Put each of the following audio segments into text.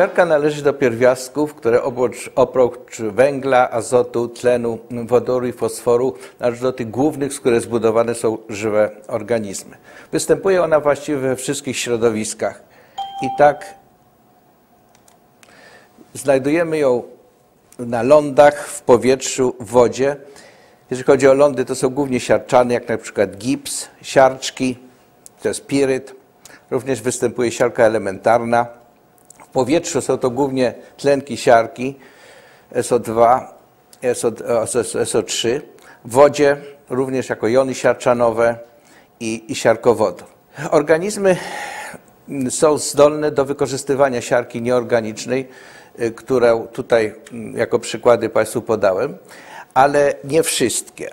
Siarka należy do pierwiastków, które oprócz, oprócz węgla, azotu, tlenu, wodoru i fosforu należy do tych głównych, z których zbudowane są żywe organizmy. Występuje ona właściwie we wszystkich środowiskach. I tak znajdujemy ją na lądach, w powietrzu, w wodzie. Jeżeli chodzi o lądy, to są głównie siarczane, jak na przykład gips, siarczki, to jest piryt. Również występuje siarka elementarna. Powietrzu są to głównie tlenki siarki SO2, SO, SO3. W wodzie również jako jony siarczanowe i, i siarkowodór. Organizmy są zdolne do wykorzystywania siarki nieorganicznej, y, którą tutaj mm, jako przykłady Państwu podałem, ale nie wszystkie.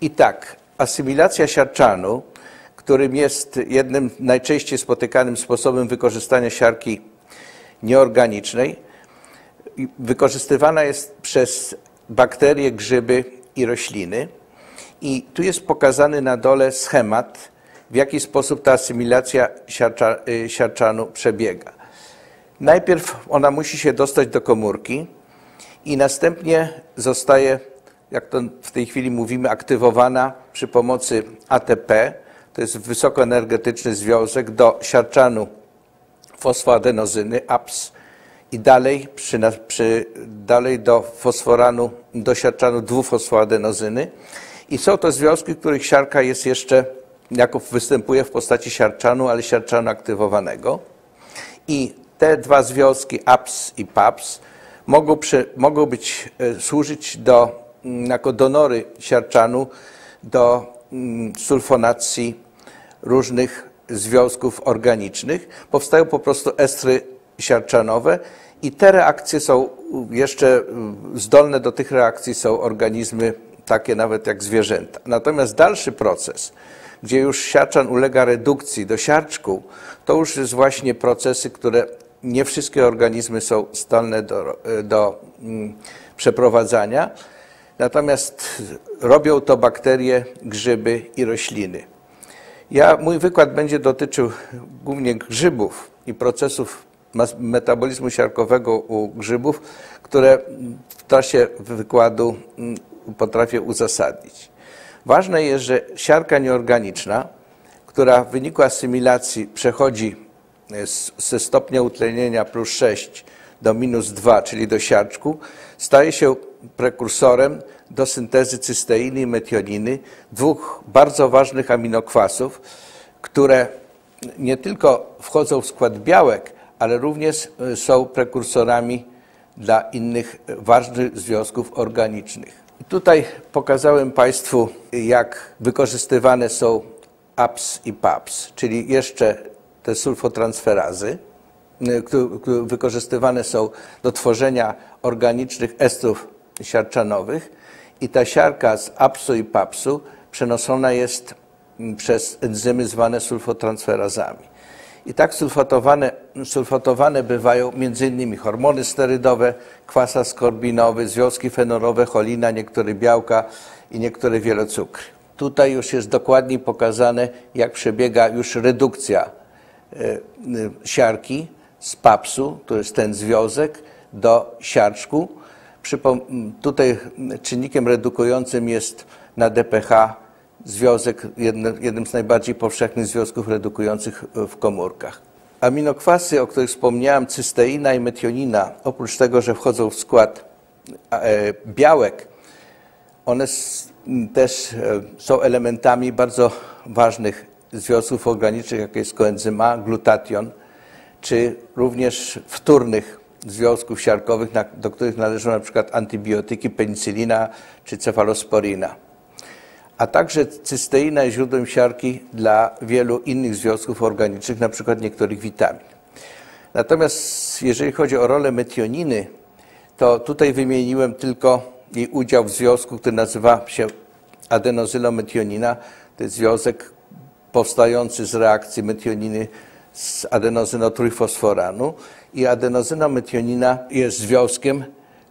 I tak, asymilacja siarczanu, którym jest jednym najczęściej spotykanym sposobem wykorzystania siarki nieorganicznej, wykorzystywana jest przez bakterie, grzyby i rośliny. I tu jest pokazany na dole schemat, w jaki sposób ta asymilacja siarcza, y, siarczanu przebiega. Najpierw ona musi się dostać do komórki i następnie zostaje, jak to w tej chwili mówimy, aktywowana przy pomocy ATP, to jest wysokoenergetyczny związek do siarczanu fosfoadenozyny, APS, i dalej, przy, przy, dalej do fosforanu, do siarczanu dwufosfoadenozyny. I są to związki, których siarka jest jeszcze, jako występuje w postaci siarczanu, ale siarczanu aktywowanego. I te dwa związki, APS i PAPS, mogą, przy, mogą być, e, służyć do, jako donory siarczanu do mm, sulfonacji różnych związków organicznych. Powstają po prostu estry siarczanowe i te reakcje są jeszcze zdolne do tych reakcji są organizmy takie nawet jak zwierzęta. Natomiast dalszy proces, gdzie już siarczan ulega redukcji do siarczku, to już jest właśnie procesy, które nie wszystkie organizmy są zdolne do, do mm, przeprowadzania. Natomiast robią to bakterie, grzyby i rośliny. Ja, mój wykład będzie dotyczył głównie grzybów i procesów metabolizmu siarkowego u grzybów, które w czasie wykładu mm, potrafię uzasadnić. Ważne jest, że siarka nieorganiczna, która w wyniku asymilacji przechodzi e, ze stopnia utlenienia plus 6 do minus 2, czyli do siarczku, staje się prekursorem do syntezy cysteiny i metioniny, dwóch bardzo ważnych aminokwasów, które nie tylko wchodzą w skład białek, ale również e, są prekursorami dla innych ważnych związków organicznych. Tutaj pokazałem Państwu, jak wykorzystywane są APS i PAPS, czyli jeszcze te sulfotransferazy, e, które wykorzystywane są do tworzenia organicznych estrów siarczanowych i ta siarka z APSu i PAPSu przenoszona jest przez enzymy zwane sulfotransferazami. I tak sulfatowane, sulfatowane bywają m.in. hormony sterydowe, kwas askorbinowy, związki fenolowe, cholina, niektóre białka i niektóre wielocukry. Tutaj już jest dokładniej pokazane, jak przebiega już redukcja e, siarki z papsu, to jest ten związek, do siarczku. Tutaj czynnikiem redukującym jest na DPH związek, jednym z najbardziej powszechnych związków redukujących w komórkach. Aminokwasy, o których wspomniałem, cysteina i metionina, oprócz tego, że wchodzą w skład e, białek, one też e, są elementami bardzo ważnych związków organicznych, jak jest koenzyma, glutation, czy również wtórnych związków siarkowych, do których należą na przykład antybiotyki, penicylina czy cefalosporina a także cysteina jest źródłem siarki dla wielu innych związków organicznych, na przykład niektórych witamin. Natomiast jeżeli chodzi o rolę metioniny, to tutaj wymieniłem tylko jej udział w związku, który nazywa się adenozylometionina. To jest związek powstający z reakcji metioniny z adenozynotrójfosforanu i adenozynometionina jest związkiem,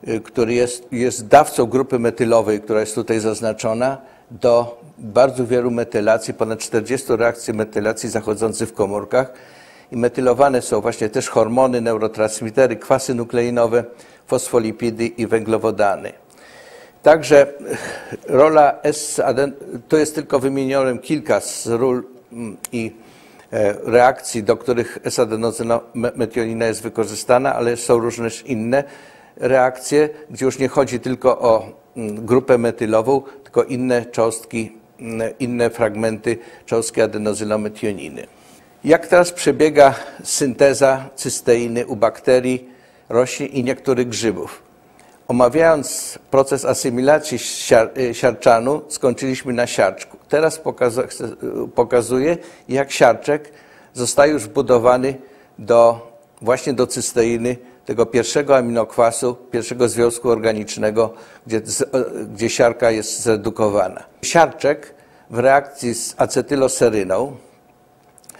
y, który jest, jest dawcą grupy metylowej, która jest tutaj zaznaczona, do bardzo wielu metylacji, ponad 40 reakcji metylacji zachodzących w komórkach i metylowane są właśnie też hormony, neurotransmitery, kwasy nukleinowe, fosfolipidy i węglowodany. Także rola S, to jest tylko wymienione kilka z ról mm, i reakcji, do których S-adenozynometionina jest wykorzystana, ale są również inne reakcje, gdzie już nie chodzi tylko o mm, grupę metylową, tylko inne cząstki, mm, inne fragmenty cząstki adenozynometioniny. Jak teraz przebiega synteza cysteiny u bakterii, roślin i niektórych grzybów? Omawiając proces asymilacji siar, y, siarczanu, skończyliśmy na siarczku. Teraz pokazuję, jak siarczek zostaje już wbudowany do, właśnie do cysteiny, tego pierwszego aminokwasu, pierwszego związku organicznego, gdzie, gdzie siarka jest zredukowana. Siarczek w reakcji z acetyloseryną,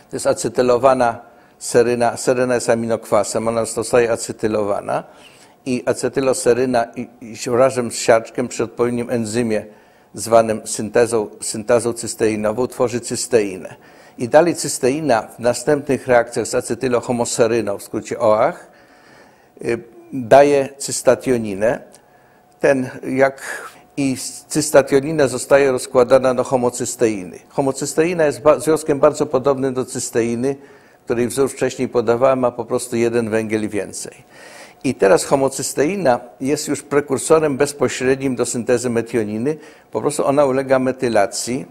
to jest acetylowana seryna, seryna jest aminokwasem, ona zostaje acetylowana, i acetyloseryna i, i razem z siarczkiem przy odpowiednim enzymie zwanym syntezą, syntazą cysteinową tworzy cysteinę. I dalej cysteina w następnych reakcjach z acetylohomoseryną, w skrócie OAH, y, daje cystationinę. Ten, jak i cystationina zostaje rozkładana do homocysteiny. Homocysteina jest ba związkiem bardzo podobnym do cysteiny, której wzór wcześniej podawałem, ma po prostu jeden węgiel więcej. I teraz homocysteina jest już prekursorem bezpośrednim do syntezy metioniny. Po prostu ona ulega metylacji,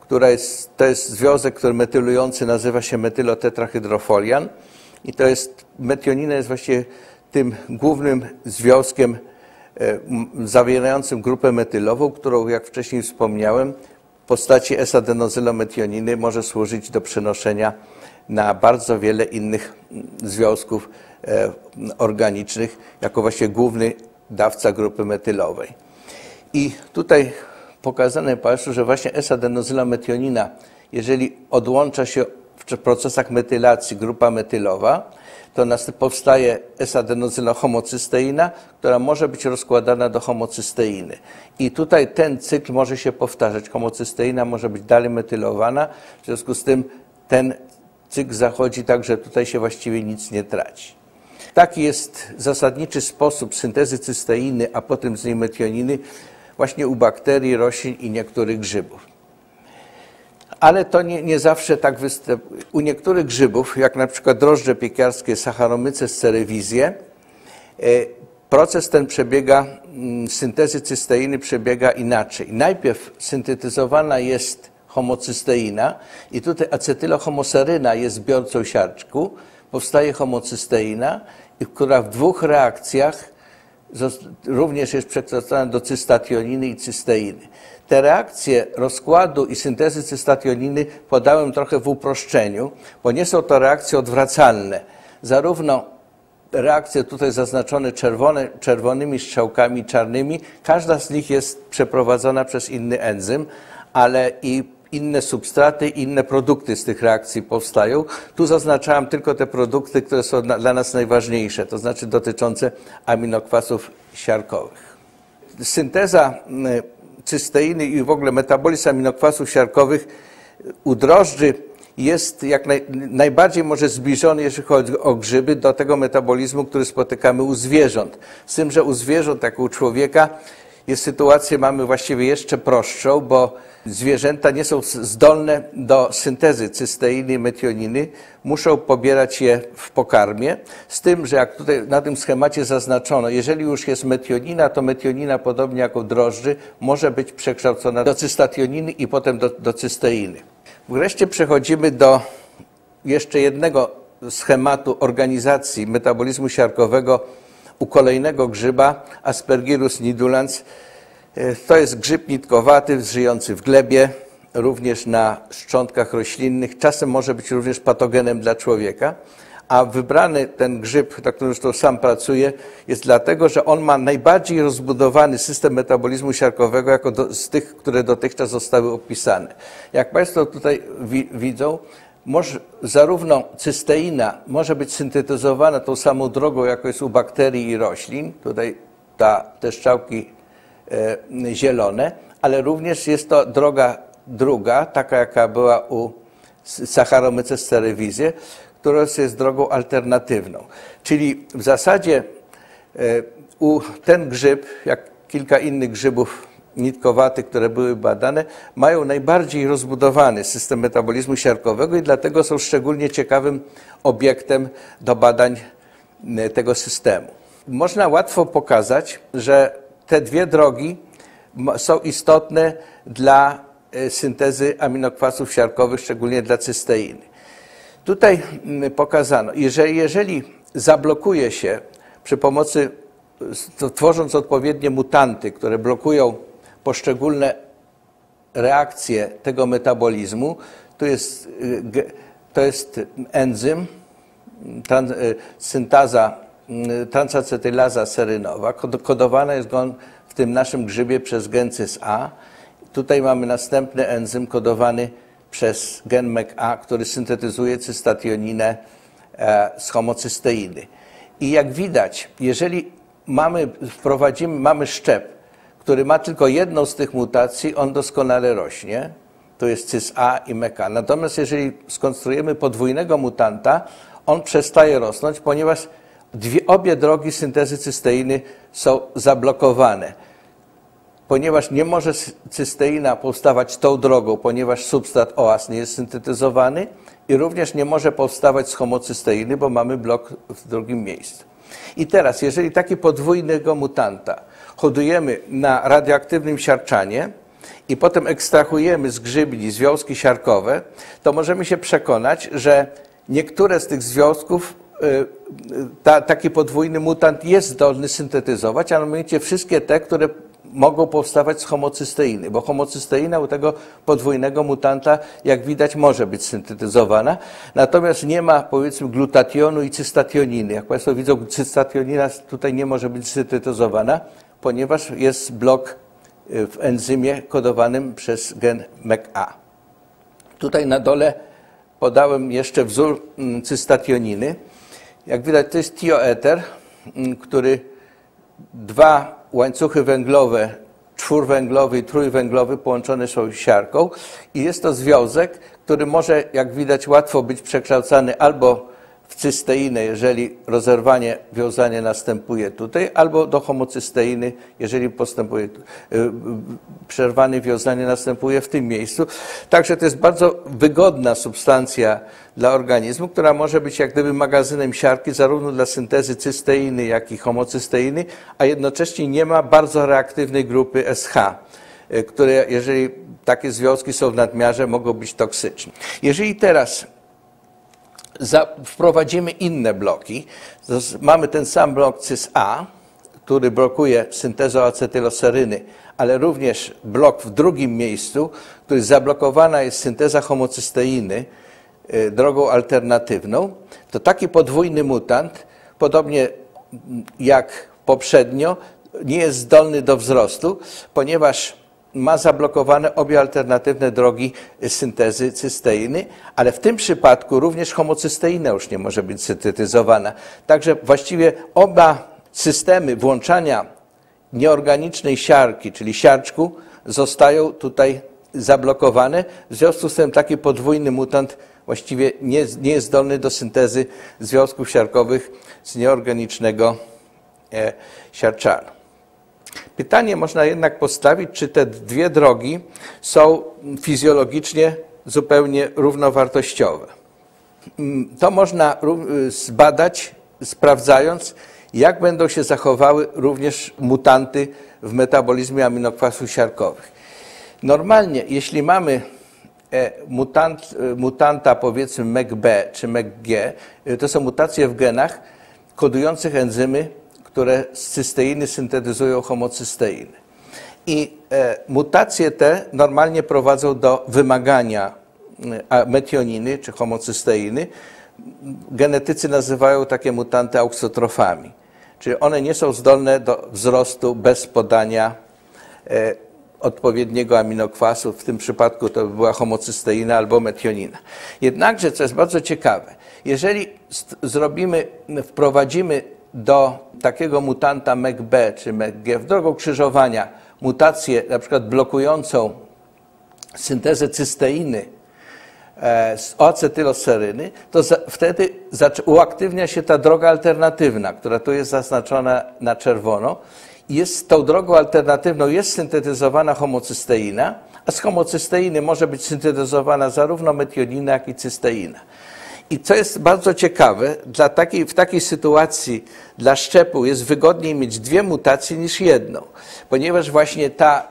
która jest, to jest związek, który metylujący nazywa się metylotetrahydrofolian. I to jest, metionina jest właściwie tym głównym związkiem e, zawierającym grupę metylową, którą, jak wcześniej wspomniałem, w postaci S-adenozylometioniny może służyć do przenoszenia na bardzo wiele innych związków E, organicznych jako właśnie główny dawca grupy metylowej. I tutaj pokazane Państwu, że właśnie S-adenozylometionina, jeżeli odłącza się w procesach metylacji grupa metylowa, to powstaje S-adenozylohomocysteina, która może być rozkładana do homocysteiny. I tutaj ten cykl może się powtarzać. Homocysteina może być dalej metylowana, w związku z tym ten cykl zachodzi tak, że tutaj się właściwie nic nie traci. Taki jest zasadniczy sposób syntezy cysteiny, a potem z niej metioniny właśnie u bakterii, roślin i niektórych grzybów. Ale to nie, nie zawsze tak występuje. U niektórych grzybów, jak na przykład drożdże piekiarskie Saccharomyces cerevisiae, proces ten przebiega, mm, syntezy cysteiny przebiega inaczej. Najpierw syntetyzowana jest homocysteina i tutaj acetylohomoseryna jest zbiorcą siarczku, powstaje homocysteina, która w dwóch reakcjach również jest przekształcana do cystationiny i cysteiny. Te reakcje rozkładu i syntezy cystationiny podałem trochę w uproszczeniu, bo nie są to reakcje odwracalne. Zarówno reakcje tutaj zaznaczone czerwone, czerwonymi strzałkami czarnymi, każda z nich jest przeprowadzona przez inny enzym, ale i inne substraty, inne produkty z tych reakcji powstają. Tu zaznaczałem tylko te produkty, które są dla nas najważniejsze, to znaczy dotyczące aminokwasów siarkowych. Synteza cysteiny i w ogóle metabolizm aminokwasów siarkowych u drożdży jest jak naj, najbardziej może zbliżony, jeśli chodzi o grzyby, do tego metabolizmu, który spotykamy u zwierząt. Z tym, że u zwierząt, jak u człowieka, jest sytuację mamy właściwie jeszcze prostszą, bo zwierzęta nie są zdolne do syntezy cysteiny metioniny, muszą pobierać je w pokarmie, z tym, że jak tutaj na tym schemacie zaznaczono, jeżeli już jest metionina, to metionina, podobnie jak u drożdży, może być przekształcona do cystationiny i potem do, do cysteiny. Wreszcie przechodzimy do jeszcze jednego schematu organizacji metabolizmu siarkowego u kolejnego grzyba, Aspergillus nidulans, E, to jest grzyb nitkowaty, żyjący w glebie, również na szczątkach roślinnych. Czasem może być również patogenem dla człowieka. A wybrany ten grzyb, na którym zresztą sam pracuję, jest dlatego, że on ma najbardziej rozbudowany system metabolizmu siarkowego jako do, z tych, które dotychczas zostały opisane. Jak Państwo tutaj wi widzą, może, zarówno cysteina może być syntetyzowana tą samą drogą, jako jest u bakterii i roślin. Tutaj ta, te strzałki E, zielone, ale również jest to droga druga, taka jaka była u Saccharomyces cerevisiae, która jest drogą alternatywną. Czyli w zasadzie e, u ten grzyb, jak kilka innych grzybów nitkowatych, które były badane, mają najbardziej rozbudowany system metabolizmu siarkowego i dlatego są szczególnie ciekawym obiektem do badań e, tego systemu. Można łatwo pokazać, że te dwie drogi są istotne dla e, syntezy aminokwasów siarkowych, szczególnie dla cysteiny. Tutaj mm, pokazano, jeżeli, jeżeli zablokuje się przy pomocy, tworząc odpowiednie mutanty, które blokują poszczególne reakcje tego metabolizmu, to jest, y, to jest enzym, trans, y, syntaza, y, transacetylaza serynowa. Kodowana jest on w tym naszym grzybie przez gen CysA. Tutaj mamy następny enzym kodowany przez gen MEK-A, który syntetyzuje cystationinę e, z homocysteiny. I jak widać, jeżeli mamy, wprowadzimy, mamy szczep, który ma tylko jedną z tych mutacji, on doskonale rośnie. To jest CysA i MEK-A. Natomiast jeżeli skonstruujemy podwójnego mutanta, on przestaje rosnąć, ponieważ dwie, obie drogi syntezy cysteiny są zablokowane. Ponieważ nie może cysteina powstawać tą drogą, ponieważ substrat OAS nie jest syntetyzowany i również nie może powstawać z homocysteiny, bo mamy blok w drugim miejscu. I teraz, jeżeli taki podwójnego mutanta hodujemy na radioaktywnym siarczanie i potem ekstrahujemy z grzybni związki siarkowe, to możemy się przekonać, że niektóre z tych związków y, ta, taki podwójny mutant jest zdolny syntetyzować, a mianowicie wszystkie te, które mogą powstawać z homocysteiny, bo homocysteina u tego podwójnego mutanta, jak widać, może być syntetyzowana, natomiast nie ma, powiedzmy, glutationu i cystationiny. Jak Państwo widzą, cystationina tutaj nie może być syntetyzowana, ponieważ jest blok y, w enzymie kodowanym przez gen MEK-A. Tutaj na dole podałem jeszcze wzór mm, cystationiny. Jak widać, to jest tioeter, mm, który dwa łańcuchy węglowe, czwórwęglowy i trójwęglowy połączone są siarką i jest to związek, który może, jak widać, łatwo być przekształcany albo cysteinę, jeżeli rozerwanie, wiązanie następuje tutaj, albo do homocysteiny, jeżeli postępuje, y, przerwane wiązanie następuje w tym miejscu. Także to jest bardzo wygodna substancja dla organizmu, która może być jak gdyby magazynem siarki zarówno dla syntezy cysteiny, jak i homocysteiny, a jednocześnie nie ma bardzo reaktywnej grupy SH, y, które jeżeli takie związki są w nadmiarze, mogą być toksyczne. Jeżeli teraz za, wprowadzimy inne bloki. Mamy ten sam blok CysA, który blokuje syntezę acetyloseryny, ale również blok w drugim miejscu, który zablokowana jest synteza homocysteiny y, drogą alternatywną, to taki podwójny mutant, podobnie jak poprzednio, nie jest zdolny do wzrostu, ponieważ ma zablokowane obie alternatywne drogi syntezy cysteiny, ale w tym przypadku również homocysteina już nie może być syntetyzowana. Także właściwie oba systemy włączania nieorganicznej siarki, czyli siarczku, zostają tutaj zablokowane. W związku z tym taki podwójny mutant właściwie nie, nie jest zdolny do syntezy związków siarkowych z nieorganicznego e, siarczanu. Pytanie można jednak postawić, czy te dwie drogi są fizjologicznie zupełnie równowartościowe. Mm, to można zbadać, sprawdzając, jak będą się zachowały również mutanty w metabolizmie aminokwasów siarkowych. Normalnie, jeśli mamy e, mutant, e, mutanta powiedzmy MECB czy MECG, e, to są mutacje w genach kodujących enzymy które z cysteiny syntetyzują homocysteiny. I e, mutacje te normalnie prowadzą do wymagania e, metioniny czy homocysteiny. Genetycy nazywają takie mutanty auksotrofami, czyli one nie są zdolne do wzrostu bez podania e, odpowiedniego aminokwasu, w tym przypadku to by była homocysteina albo metionina. Jednakże, co jest bardzo ciekawe, jeżeli zrobimy, wprowadzimy do takiego mutanta MECB czy MECG w drogą krzyżowania mutację na przykład blokującą syntezę cysteiny e, z acetyloseryny, to wtedy uaktywnia się ta droga alternatywna, która tu jest zaznaczona na czerwono. Jest tą drogą alternatywną jest syntetyzowana homocysteina, a z homocysteiny może być syntetyzowana zarówno metionina, jak i cysteina. I co jest bardzo ciekawe, dla takiej, w takiej sytuacji dla szczepu jest wygodniej mieć dwie mutacje niż jedną, ponieważ właśnie ta,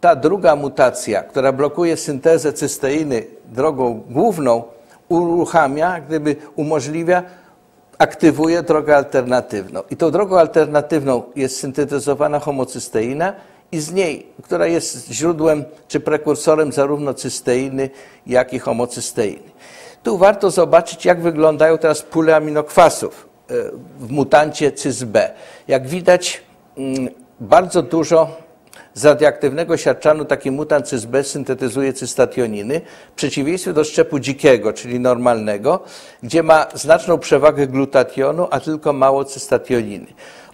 ta druga mutacja, która blokuje syntezę cysteiny drogą główną, uruchamia, gdyby umożliwia, aktywuje drogę alternatywną. I tą drogą alternatywną jest syntetyzowana homocysteina, i z niej, która jest źródłem czy prekursorem zarówno cysteiny, jak i homocysteiny. Tu warto zobaczyć, jak wyglądają teraz pule aminokwasów e, w mutancie CysB. Jak widać, mm, bardzo dużo z radioaktywnego siarczanu taki mutant CysB syntetyzuje cystationiny, w przeciwieństwie do szczepu dzikiego, czyli normalnego, gdzie ma znaczną przewagę glutationu, a tylko mało cystationiny.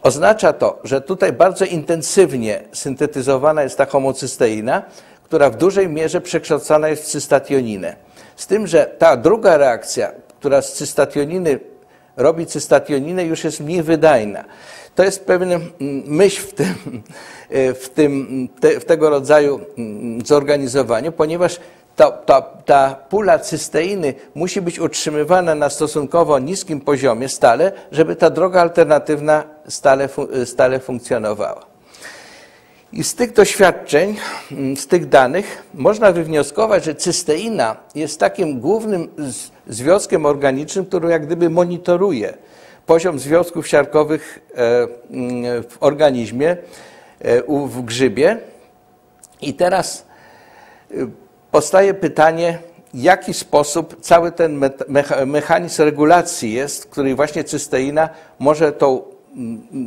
Oznacza to, że tutaj bardzo intensywnie syntetyzowana jest ta homocysteina, która w dużej mierze przekształcana jest w cystationinę. Z tym, że ta druga reakcja, która z cystationiny robi cystationinę, już jest mniej wydajna. To jest pewna myśl w, tym, w, tym, te, w tego rodzaju mm, zorganizowaniu, ponieważ ta, ta, ta pula cysteiny musi być utrzymywana na stosunkowo niskim poziomie stale, żeby ta droga alternatywna stale, stale funkcjonowała. I z tych doświadczeń, mm, z tych danych można wywnioskować, że cysteina jest takim głównym związkiem organicznym, który jak gdyby monitoruje poziom związków siarkowych e, mm, w organizmie, e, w grzybie. I teraz e, powstaje pytanie, w jaki sposób cały ten mechanizm regulacji jest, w której właśnie cysteina może tą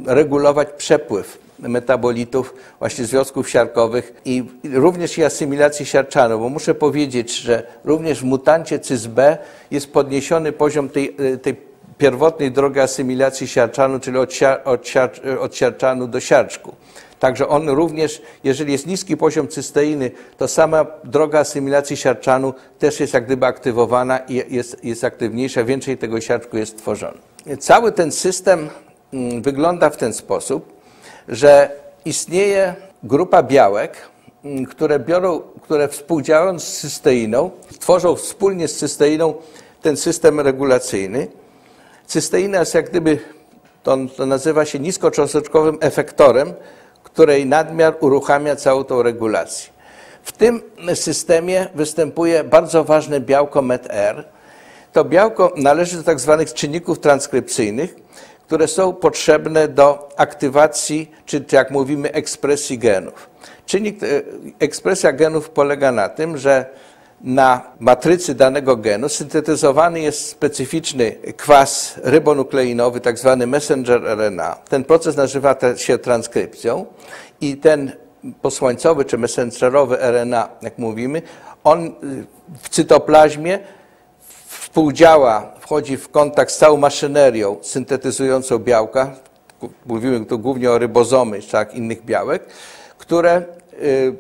regulować przepływ metabolitów, właśnie związków siarkowych i również i asymilacji siarczanu, bo muszę powiedzieć, że również w mutancie CysB jest podniesiony poziom tej, tej pierwotnej drogi asymilacji siarczanu, czyli od, siar, od, siar, od siarczanu do siarczku. Także on również, jeżeli jest niski poziom cysteiny, to sama droga asymilacji siarczanu też jest jak gdyby aktywowana i jest, jest aktywniejsza, więcej tego siarczku jest tworzone. Cały ten system wygląda w ten sposób, że istnieje grupa białek, mm, które biorą, które współdziałając z cysteiną, tworzą wspólnie z cysteiną ten system regulacyjny. Cysteina jest jak gdyby, to, to nazywa się niskocząsteczkowym efektorem, której nadmiar uruchamia całą tą regulację. W tym systemie występuje bardzo ważne białko MET-R. To białko należy do tak zwanych czynników transkrypcyjnych, które są potrzebne do aktywacji, czy jak mówimy, ekspresji genów. Czynnik, e, ekspresja genów polega na tym, że na matrycy danego genu syntetyzowany jest specyficzny kwas rybonukleinowy, tak zwany messenger RNA. Ten proces nazywa się transkrypcją i ten posłańcowy czy messengerowy RNA, jak mówimy, on w cytoplazmie współdziała, wchodzi w kontakt z całą maszynerią syntetyzującą białka, mówimy tu głównie o rybozomy, tak, innych białek, które y,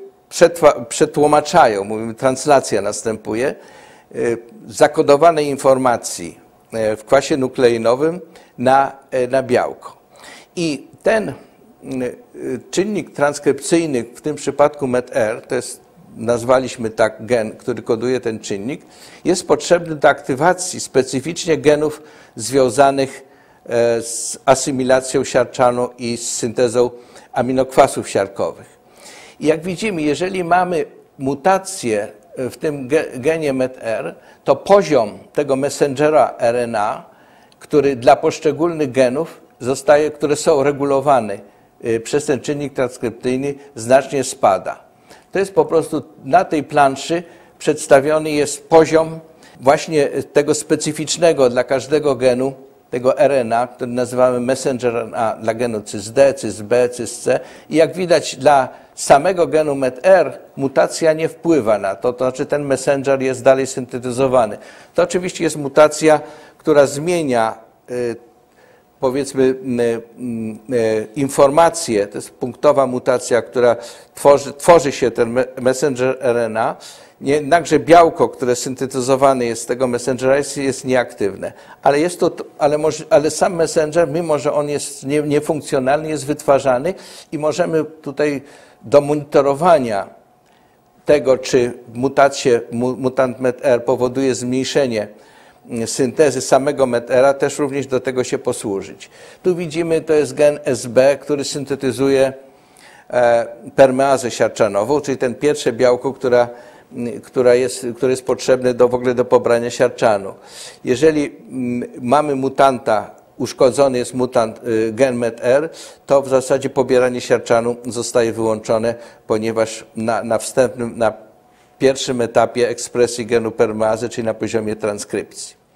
przetłumaczają, mówimy, translacja następuje, y, zakodowanej informacji y, w kwasie nukleinowym na, na białko. I ten czynnik transkrypcyjny, w tym przypadku MET-R, to jest nazwaliśmy tak gen, który koduje ten czynnik, jest potrzebny do aktywacji specyficznie genów związanych e, z asymilacją siarczanu i z syntezą aminokwasów siarkowych. I jak widzimy, jeżeli mamy mutację w tym genie MET-R, to poziom tego messengera RNA, który dla poszczególnych genów zostaje, które są regulowane e, przez ten czynnik transkrypcyjny, znacznie spada. To jest po prostu na tej planszy przedstawiony jest poziom właśnie tego specyficznego dla każdego genu, tego RNA, który nazywamy messenger RNA dla genu CysD, CysB, CysC. I jak widać dla samego genu MET-R mutacja nie wpływa na to, to znaczy ten messenger jest dalej syntetyzowany. To oczywiście jest mutacja, która zmienia y, powiedzmy e, informację, to jest punktowa mutacja, która tworzy, tworzy się ten me- messenger RNA, jednakże białko, które syntetyzowane jest z tego messengera jest, jest nieaktywne. Ale, jest to, ale, może, ale sam messenger, mimo że on jest nie, niefunkcjonalny, jest wytwarzany i możemy tutaj do monitorowania tego, czy mutację, mu- mutant MET-R powoduje zmniejszenie syntezy samego MET-R, też również do tego się posłużyć. Tu widzimy, to jest gen SB, który syntetyzuje e, permeazę siarczanową, czyli ten pierwsze białko, która, która jest, które jest potrzebne do, w ogóle do pobrania siarczanu. Jeżeli mamy mutanta, uszkodzony jest mutant y, gen MET-R, to w zasadzie pobieranie siarczanu zostaje wyłączone, ponieważ na, na wstępnym, na pierwszym etapie ekspresji genu permeazy, czyli na poziomie transkrypcji.